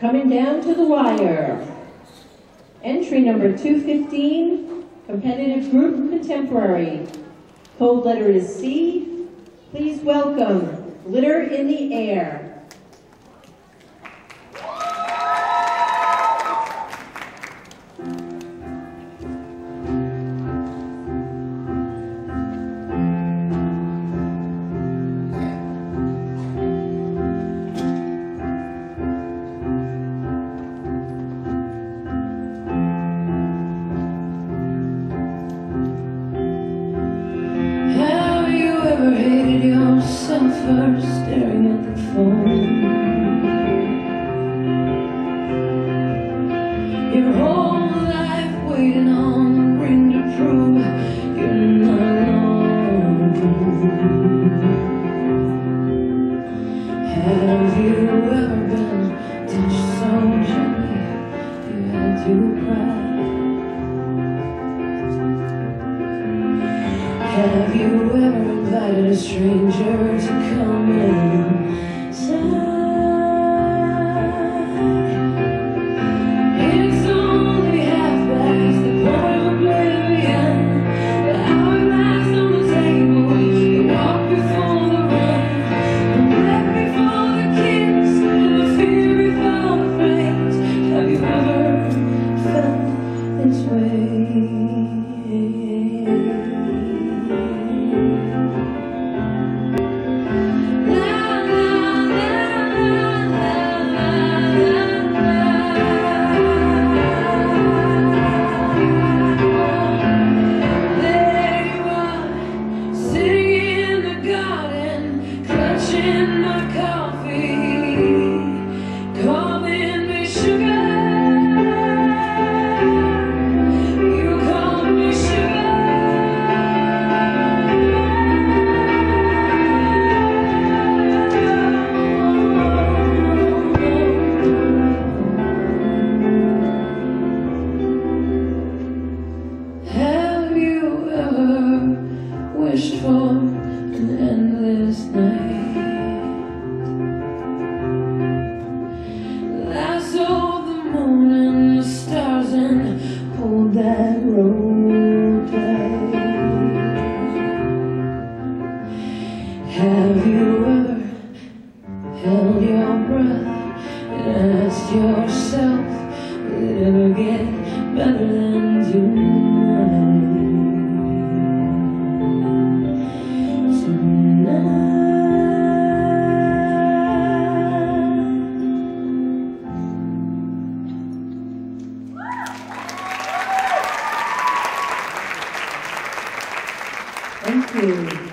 Coming down to the wire. Entry number 215, competitive group contemporary. Code letter is C. Please welcome Glitter in the Air. Have you ever invited a stranger to come inside? Wished for an endless night? Lasso the moon and the stars and hold that road tight. Have you ever held your breath and asked yourself, will it ever get better than tonight? Tonight. Thank you.